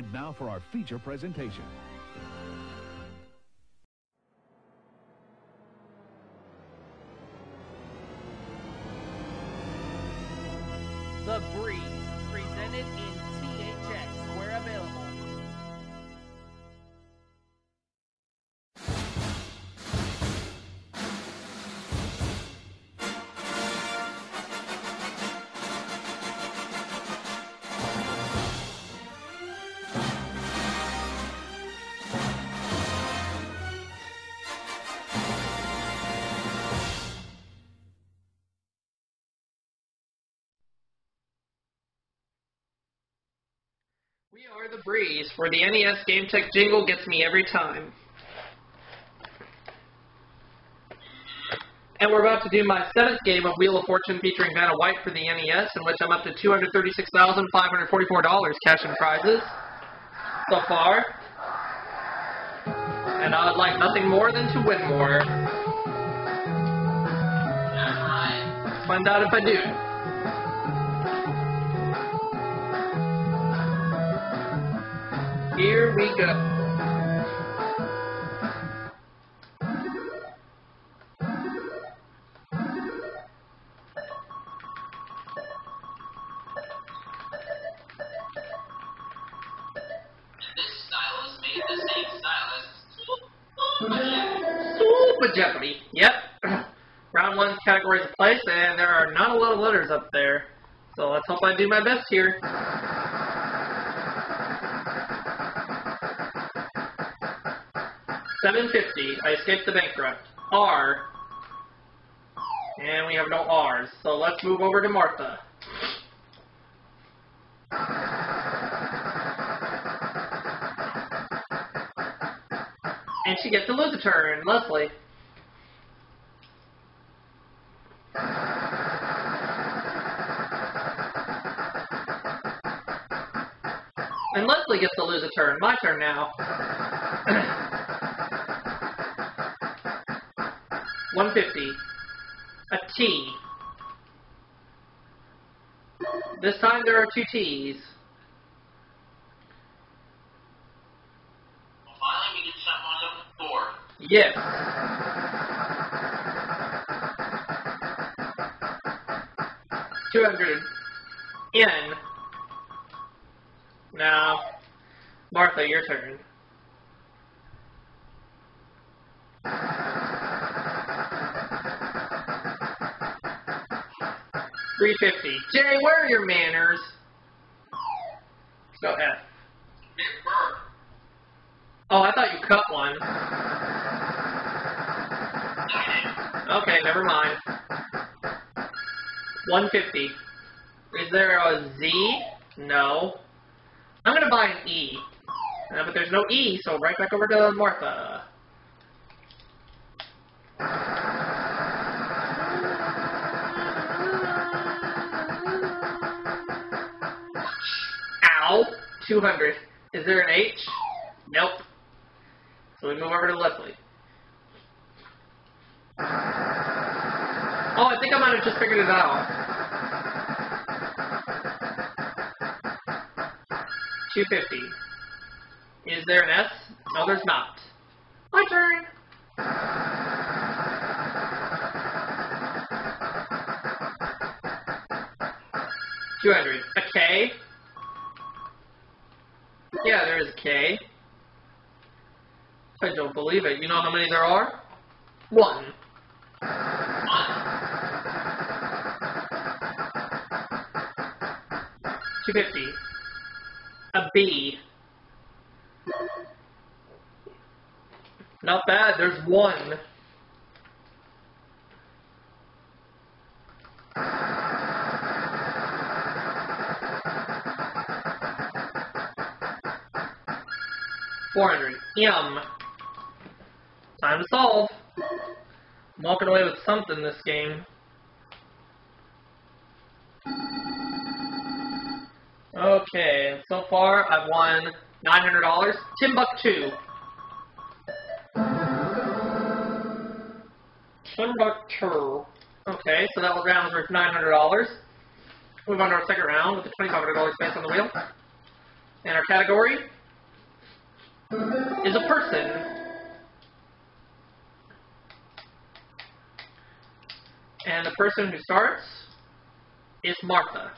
And now for our feature presentation. We are the Breeze, where the NES GameTek jingle gets me every time. And we're about to do my seventh game of Wheel of Fortune featuring Vanna White for the NES, in which I'm up to $236,544 cash and prizes so far. And I would like nothing more than to win more. Find out if I do. Here we go. This stylus made the same stylus. Super Jeopardy. Yep. Round one's categories of place, and there are not a lot of letters up there. So let's hope I do my best here. Seven fifty. I escaped the bankrupt. R. And we have no R's. So let's move over to Martha. And she gets to lose a turn. Leslie. And Leslie gets to lose a turn. My turn now. One fifty. A T. This time there are two T's. Well, finally we one of four. Yes. Two hundred. N. Now, Martha, your turn. Three fifty. Jay, where are your manners? Go F. Oh, I thought you cut one. Okay, never mind. 150. Is there a Z? No. I'm gonna buy an E. Uh, but there's no E, so right back over to Martha. 200. Is there an H? Nope. So we move over to Leslie. Oh, I think I might have just figured it out. Two fifty. Is there an S? No, there's not. My turn. Two hundred. A K. Yeah, there is a K. I don't believe it. You know how many there are? One. Two fifty. A B. Not bad. There's one. Four hundred. M. Time to solve. I'm walking away with something this game. Okay, so far I've won $900. Timbuktu. Timbuktu. Okay, so that was round worth $900. Move on to our second round with the $2,500 spent on the wheel. And our category is a person. And the person who starts is Martha.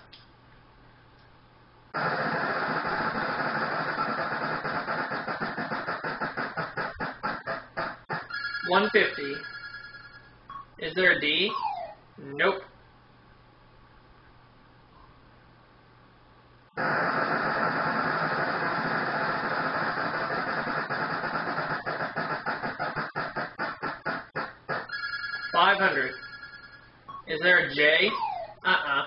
One fifty. Is there a D? Nope. Five hundred. Is there a J? Uh-uh.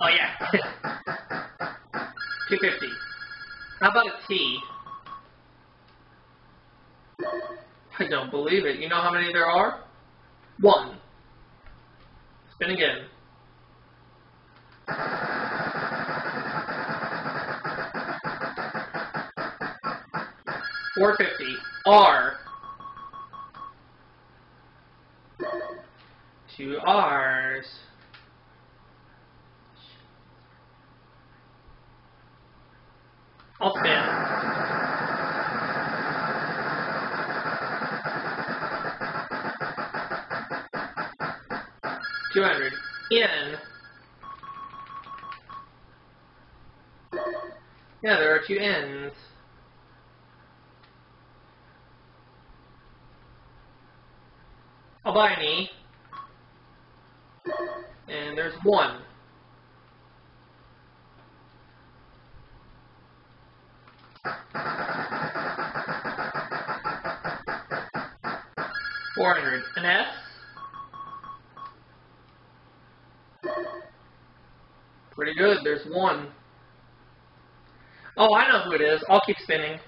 Oh yeah. Two fifty. How about a T? I don't believe it. You know how many there are? One. Spin again. Four fifty. R. to R's. I'll spin. Two hundred. In. Yeah, there are two N's. E. And there's one. Four hundred. An S. Pretty good. There's one. Oh, I know who it is. I'll keep spinning.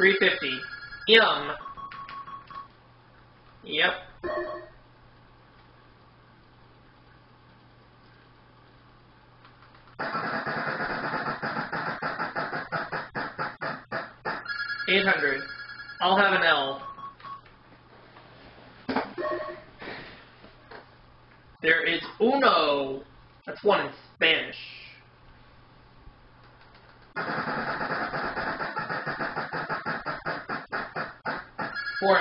Three fifty. Yum. Yep. Eight hundred. I'll have an L. There is uno. That's one in Spanish. Four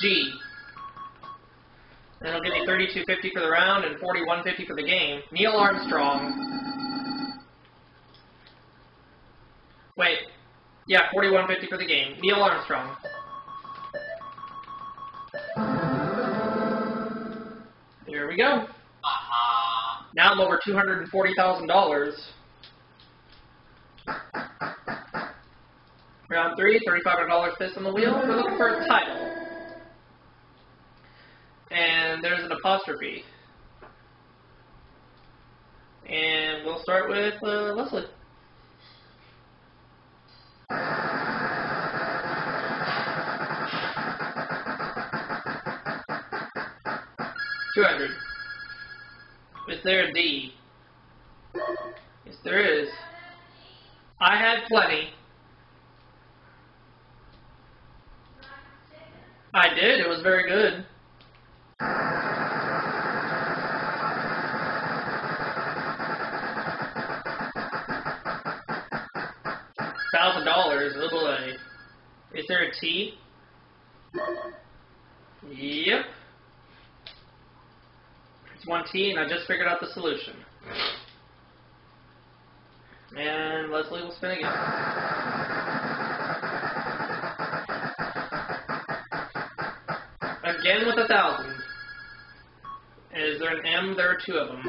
G. it'll give me thirty-two fifty for the round and forty-one fifty for the game. Neil Armstrong. Wait. Yeah, forty-one fifty for the game. Neil Armstrong. There we go. Now I'm over two hundred and forty thousand dollars. Round three, thirty-five hundred dollars fist on the wheel. We're looking for a title. And there's an apostrophe. And we'll start with uh, Leslie. Two hundred. Is there a D? Yes, there is. I had plenty. I did. It was very good. Thousand dollars. Oh boy. Is there a T? Yep. It's one T, and I just figured out the solution. And Leslie will spin again. Again with a thousand. Is there an M? There are two of them.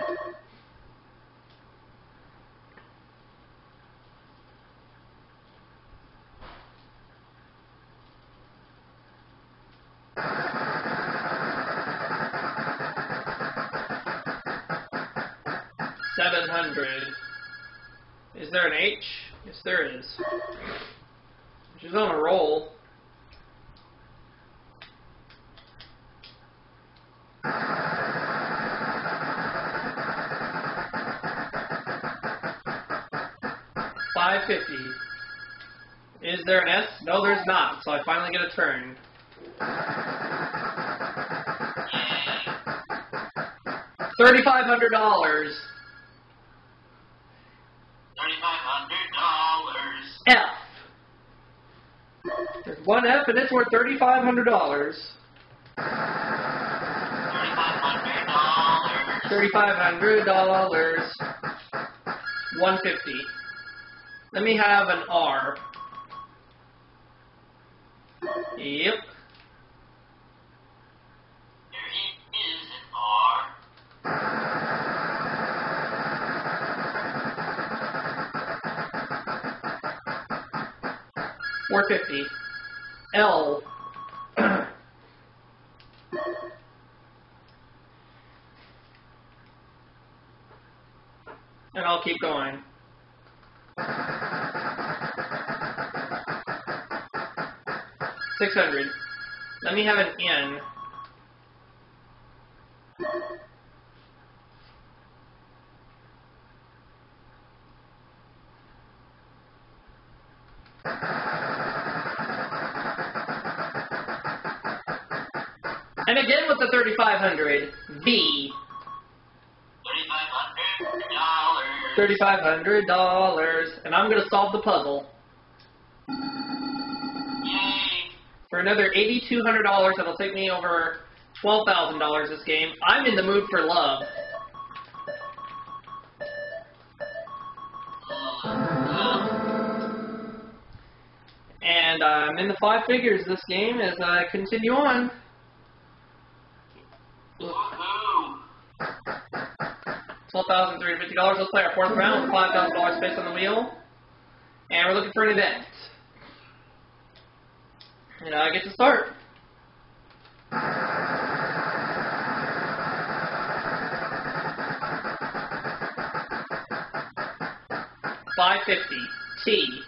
700. Is there an H? Yes, there is. She's on a roll. Five fifty. Is there an S? No, there's not. So I finally get a turn. $3,500 F. There's one F and it's worth thirty-five hundred dollars. Thirty-five hundred dollars. Thirty-five hundred dollars. One fifty. Let me have an R. Yep. 450. L. and I'll keep going. Six hundred. Let me have an N. And again with the 3500, V. Thirty-five hundred dollars. $3,500. And I'm going to solve the puzzle. Yay. For another $8,200, that'll take me over $12,000 this game. I'm in the mood for love. And I'm in the five figures this game as I continue on. $12,350. Let's play our fourth round with $5,000 space on the wheel. And we're looking for an event. And I get to start. Five fifty T.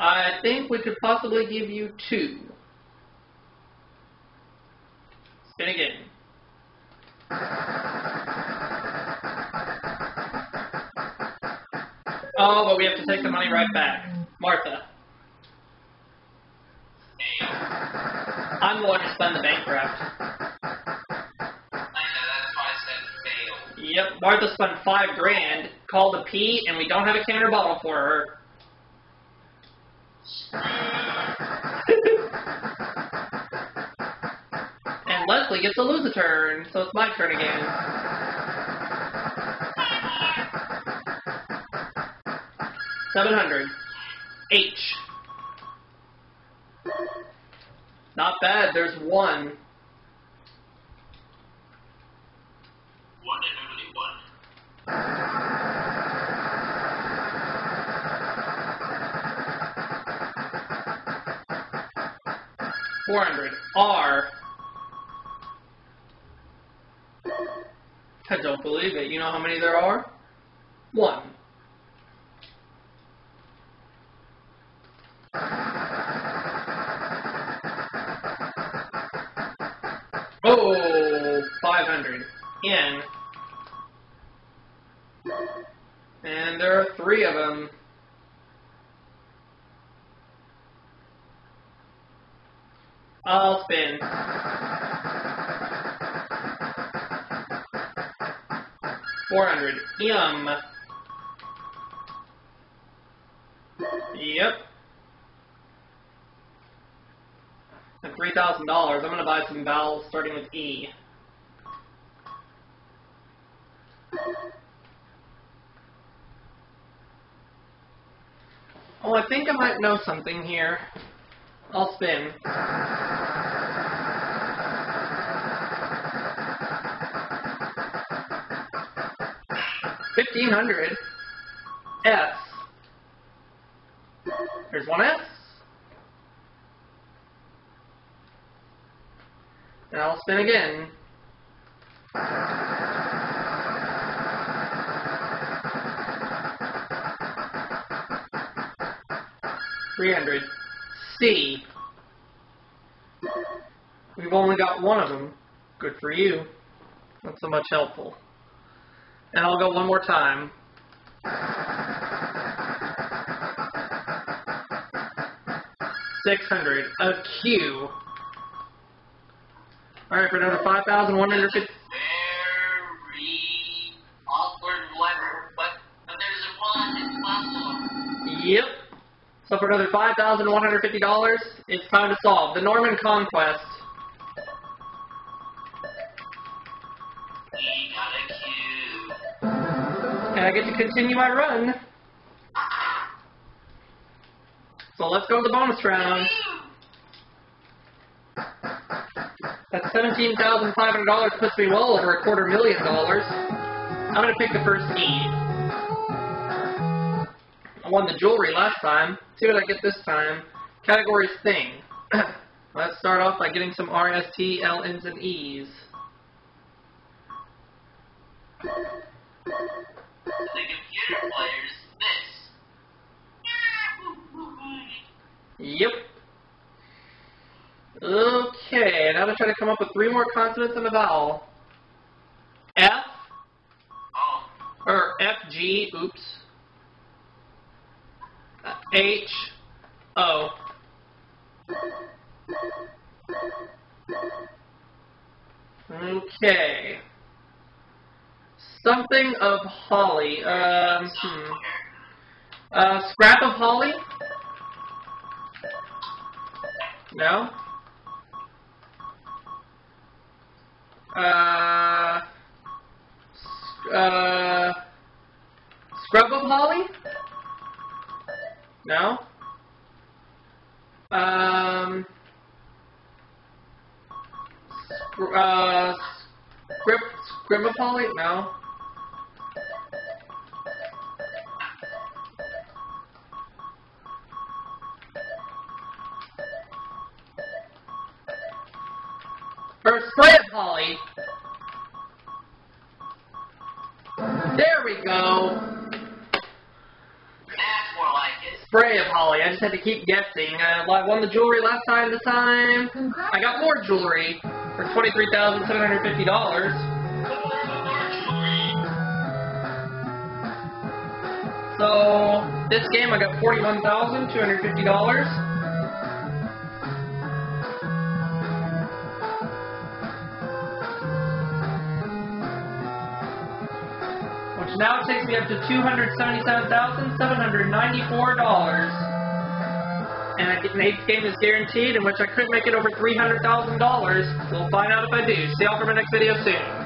I think we could possibly give you two. Spin again. Oh, but we have to take the money right back. Martha. I'm the one who spun the bankrupt. I know, that's why I said fail. Yep, Martha spun five grand, called a P, and we don't have a counter bottle for her. and Leslie gets to lose a turn, so it's my turn again. Seven hundred. H. Not bad, there's one. One and only one. Four hundred. R. I don't believe it. You know how many there are? One. Oh, 500. In. And there are three of them. I'll spin. Four hundred. Yum. Some vowels starting with E. Oh, I think I might know something here. I'll spin. Fifteen hundred. S. There's one S. And I'll spin again. Three hundred. C. We've only got one of them. Good for you. Not so much helpful. And I'll go one more time. 600. A Q. Alright, for another 5,150. Very awkward weather, but, but there's a one, it's possible. Yep. So for another $5,150, it's time to solve the Norman Conquest. We got a Q. And I get to continue my run. So let's go to the bonus round. That $17,500 puts me well over a quarter million dollars. I'm going to pick the first E. I won the jewelry last time. See what I get this time. Categories thing. Let's start off by getting some R, S, T, L, N's, and E's. The computer players this. Yep. Okay, now I'm going to try to come up with three more consonants and a vowel. F, Oh, or F, G, oops. Uh, H, O. Okay. Something of holly. Um, hmm. Uh, scrap of holly? No? Uh, uh, scrub of holly? No? Um, uh, scrib of holly? No? just had to keep guessing. I won the jewelry last time, this time. I got more jewelry for $23,750. So, this game I got $41,250. now it takes me up to $277,794. And I game is guaranteed, in which I could make it over three hundred thousand dollars. We'll find out if I do. See y'all for my next video soon.